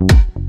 Bye.